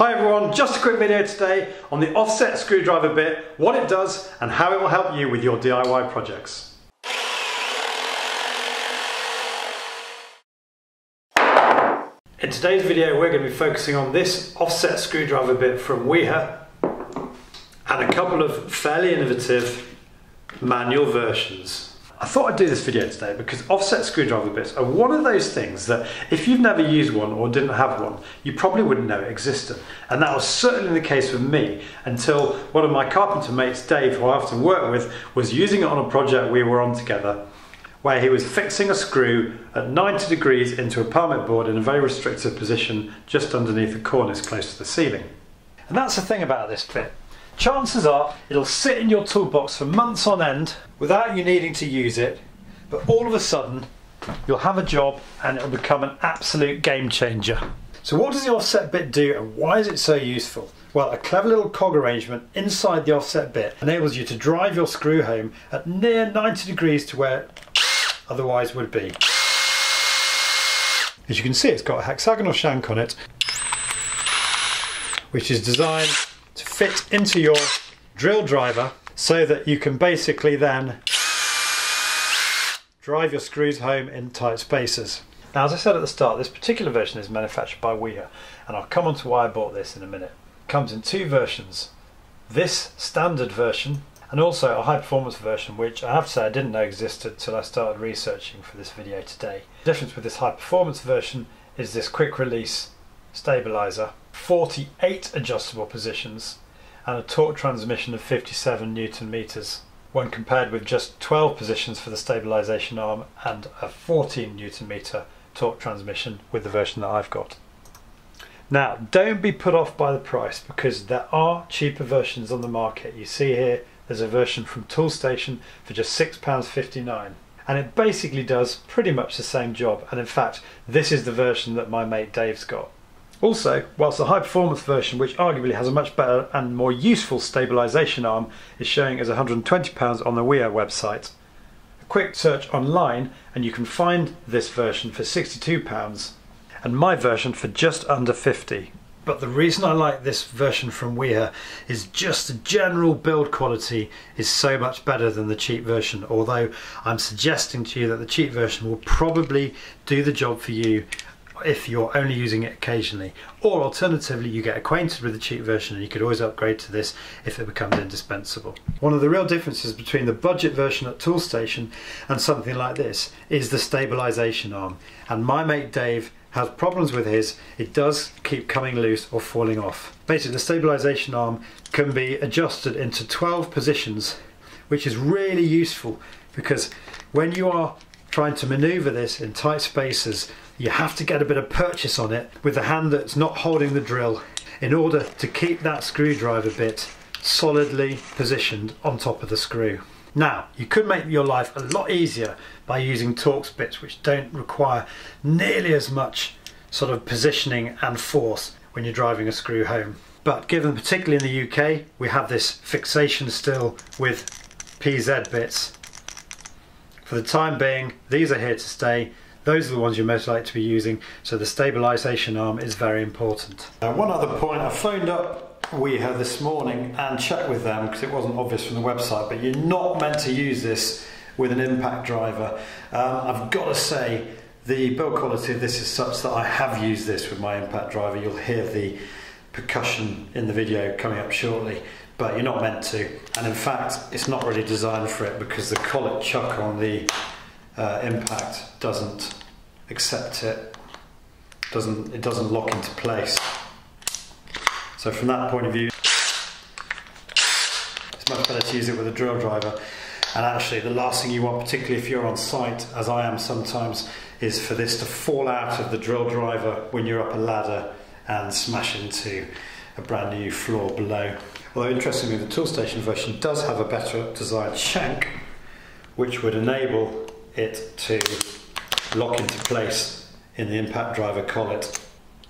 Hi everyone, just a quick video today on the offset screwdriver bit, what it does and how it will help you with your DIY projects. In today's video we're going to be focusing on this offset screwdriver bit from Wiha and a couple of fairly innovative manual versions. I thought I'd do this video today because offset screwdriver bits are one of those things that if you've never used one or didn't have one, you probably wouldn't know it existed. And that was certainly the case with me until one of my carpenter mates, Dave, who I often work with, was using it on a project we were on together where he was fixing a screw at 90 degrees into a permit board in a very restricted position just underneath the cornice close to the ceiling. And that's the thing about this bit chances are it'll sit in your toolbox for months on end without you needing to use it, but all of a sudden you'll have a job and it'll become an absolute game changer. So what does the offset bit do and why is it so useful? Well, a clever little cog arrangement inside the offset bit enables you to drive your screw home at near 90 degrees to where it otherwise would be. As you can see, it's got a hexagonal shank on it, which is designed to fit into your drill driver so that you can basically then drive your screws home in tight spaces. Now as I said at the start, this particular version is manufactured by Wiha and I'll come on to why I bought this in a minute. It comes in two versions. This standard version and also a high performance version which I have to say I didn't know existed till I started researching for this video today. The difference with this high performance version is this quick release stabilizer 48 adjustable positions and a torque transmission of 57 newton meters when compared with just 12 positions for the stabilization arm and a 14 newton meter torque transmission with the version that I've got. Now don't be put off by the price because there are cheaper versions on the market. You see here there's a version from Toolstation for just £6.59 and it basically does pretty much the same job and in fact this is the version that my mate Dave's got. Also, whilst the high performance version, which arguably has a much better and more useful stabilisation arm, is showing as £120 on the Wiha website, a quick search online and you can find this version for £62 and my version for just under 50 but the reason I like this version from Wiha is just the general build quality is so much better than the cheap version although I'm suggesting to you that the cheap version will probably do the job for you if you're only using it occasionally or alternatively you get acquainted with the cheap version and you could always upgrade to this if it becomes indispensable. One of the real differences between the budget version at Toolstation and something like this is the stabilization arm and my mate Dave has problems with his, it does keep coming loose or falling off. Basically the stabilization arm can be adjusted into 12 positions which is really useful because when you are trying to maneuver this in tight spaces you have to get a bit of purchase on it with the hand that's not holding the drill in order to keep that screwdriver bit solidly positioned on top of the screw. Now, you could make your life a lot easier by using Torx bits which don't require nearly as much sort of positioning and force when you're driving a screw home. But given particularly in the UK, we have this fixation still with PZ bits. For the time being, these are here to stay those are the ones you're most likely to be using, so the stabilisation arm is very important. Now one other point, I phoned up Wiha this morning and checked with them because it wasn't obvious from the website, but you're not meant to use this with an impact driver. Um, I've got to say, the build quality of this is such that I have used this with my impact driver. You'll hear the percussion in the video coming up shortly, but you're not meant to. And in fact, it's not really designed for it because the collet chuck on the uh, impact doesn't accept it, doesn't it doesn't lock into place. So from that point of view, it's much better to use it with a drill driver. And actually, the last thing you want, particularly if you're on site, as I am sometimes, is for this to fall out of the drill driver when you're up a ladder and smash into a brand new floor below. Although interestingly, the Toolstation version does have a better designed shank, which would enable it to lock into place in the impact driver collet.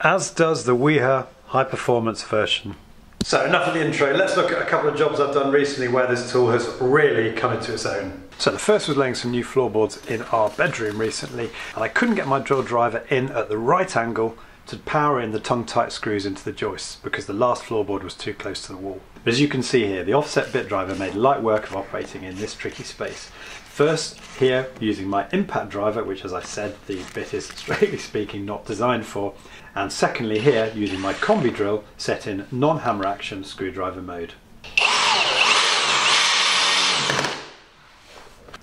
As does the Wiha high performance version. So enough of the intro, let's look at a couple of jobs I've done recently where this tool has really come into its own. So the first was laying some new floorboards in our bedroom recently and I couldn't get my drill driver in at the right angle to power in the Tongue-Tite screws into the joists because the last floorboard was too close to the wall. But as you can see here, the offset bit driver made light work of operating in this tricky space. First, here, using my impact driver, which as I said, the bit is strictly speaking not designed for. And secondly here, using my combi drill set in non-hammer action screwdriver mode.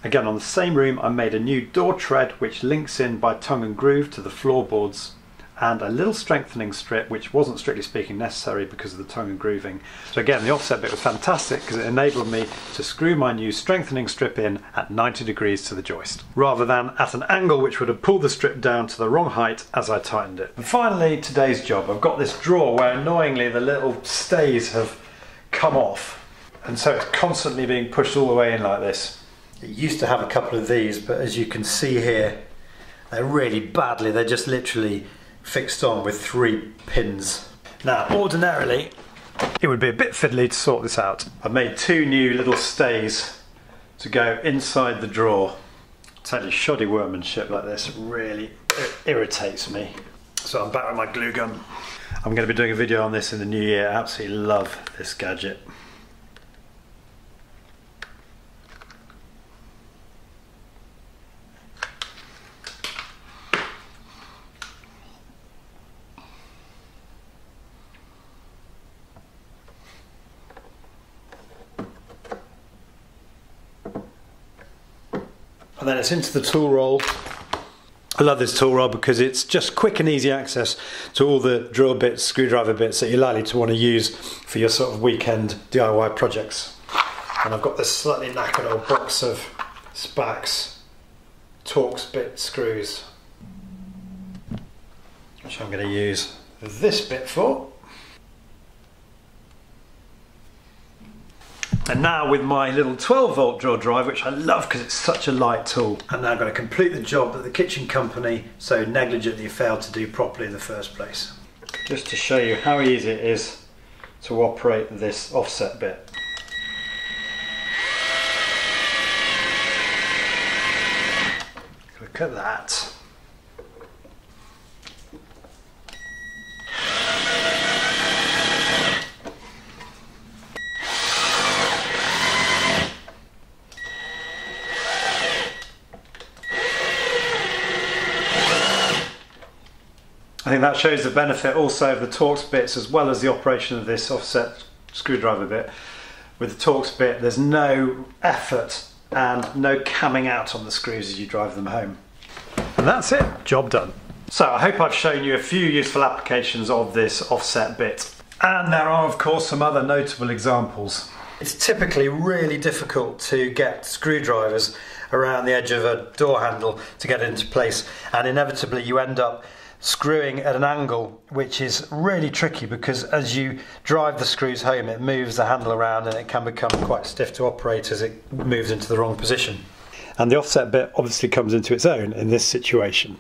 Again on the same room I made a new door tread which links in by tongue and groove to the floorboards and a little strengthening strip which wasn't strictly speaking necessary because of the tongue and grooving. So again the offset bit was fantastic because it enabled me to screw my new strengthening strip in at 90 degrees to the joist rather than at an angle which would have pulled the strip down to the wrong height as I tightened it. And finally today's job I've got this drawer where annoyingly the little stays have come off and so it's constantly being pushed all the way in like this. It used to have a couple of these, but as you can see here, they're really badly, they're just literally fixed on with three pins. Now, ordinarily, it would be a bit fiddly to sort this out. I've made two new little stays to go inside the drawer. Totally shoddy workmanship like this really irritates me. So I'm back with my glue gun. I'm going to be doing a video on this in the new year. I absolutely love this gadget. And then it's into the tool roll. I love this tool roll because it's just quick and easy access to all the drill bits, screwdriver bits that you're likely to want to use for your sort of weekend DIY projects. And I've got this slightly knackered old box of Spax Torx bit screws, which I'm going to use this bit for. And now with my little 12 volt drill drive, which I love because it's such a light tool, I'm now going to complete the job that the kitchen company so negligently failed to do properly in the first place. Just to show you how easy it is to operate this offset bit. Look at that. Think that shows the benefit also of the Torx bits as well as the operation of this offset screwdriver bit. With the Torx bit there's no effort and no camming out on the screws as you drive them home. And that's it, job done. So I hope I've shown you a few useful applications of this offset bit. And there are of course some other notable examples. It's typically really difficult to get screwdrivers around the edge of a door handle to get into place and inevitably you end up screwing at an angle which is really tricky because as you drive the screws home it moves the handle around and it can become quite stiff to operate as it moves into the wrong position. And the offset bit obviously comes into its own in this situation.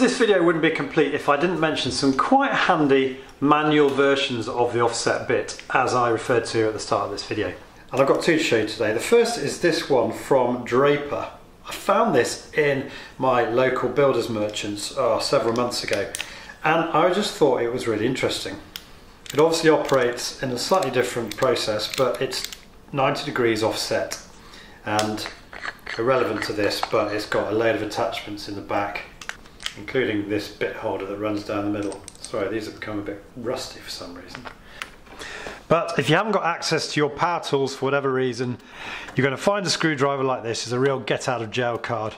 This video wouldn't be complete if I didn't mention some quite handy manual versions of the offset bit as I referred to at the start of this video. And I've got two to show you today. The first is this one from Draper. I found this in my local builders merchants oh, several months ago and I just thought it was really interesting. It obviously operates in a slightly different process but it's 90 degrees offset and irrelevant to this but it's got a load of attachments in the back including this bit holder that runs down the middle. Sorry, these have become a bit rusty for some reason. But if you haven't got access to your power tools for whatever reason, you're going to find a screwdriver like this is a real get out of jail card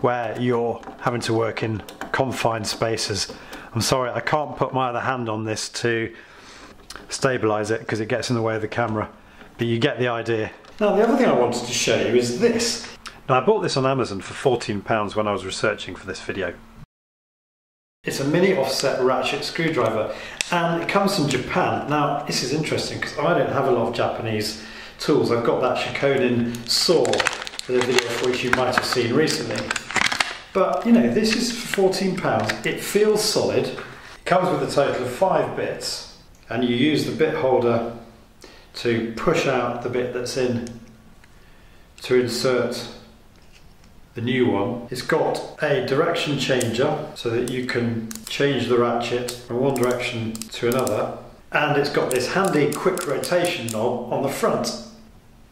where you're having to work in confined spaces. I'm sorry, I can't put my other hand on this to stabilize it because it gets in the way of the camera, but you get the idea. Now the other thing I wanted to show you is this. Now I bought this on Amazon for £14 when I was researching for this video. It's a mini offset ratchet screwdriver and it comes from Japan. Now this is interesting because I don't have a lot of Japanese tools. I've got that Shikonin saw for the video for which you might have seen recently. But you know, this is for £14. It feels solid It Comes with a total of five bits and you use the bit holder to push out the bit that's in to insert the new one. It's got a direction changer so that you can change the ratchet from one direction to another and it's got this handy quick rotation knob on the front.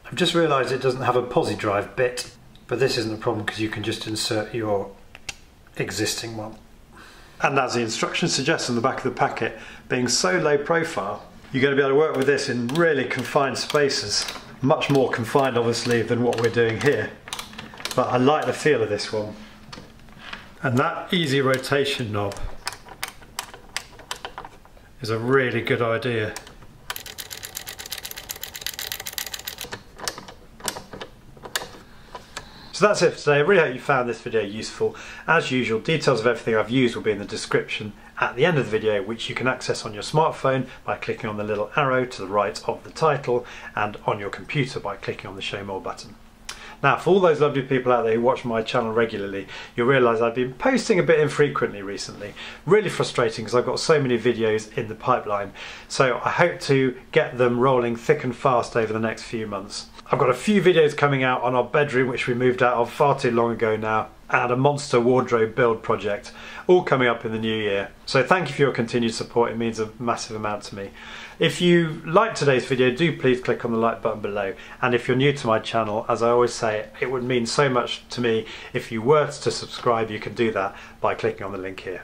I've just realised it doesn't have a Pozidriv bit but this isn't a problem because you can just insert your existing one. And as the instructions suggest on the back of the packet, being so low profile, you're going to be able to work with this in really confined spaces. Much more confined obviously than what we're doing here. But I like the feel of this one. And that easy rotation knob is a really good idea. So that's it for today. I really hope you found this video useful. As usual, details of everything I've used will be in the description at the end of the video, which you can access on your smartphone by clicking on the little arrow to the right of the title and on your computer by clicking on the show more button. Now, for all those lovely people out there who watch my channel regularly, you'll realise I've been posting a bit infrequently recently. Really frustrating because I've got so many videos in the pipeline. So I hope to get them rolling thick and fast over the next few months. I've got a few videos coming out on our bedroom which we moved out of far too long ago now and a monster wardrobe build project all coming up in the new year. So thank you for your continued support, it means a massive amount to me. If you liked today's video do please click on the like button below and if you're new to my channel as I always say it would mean so much to me if you were to subscribe you can do that by clicking on the link here.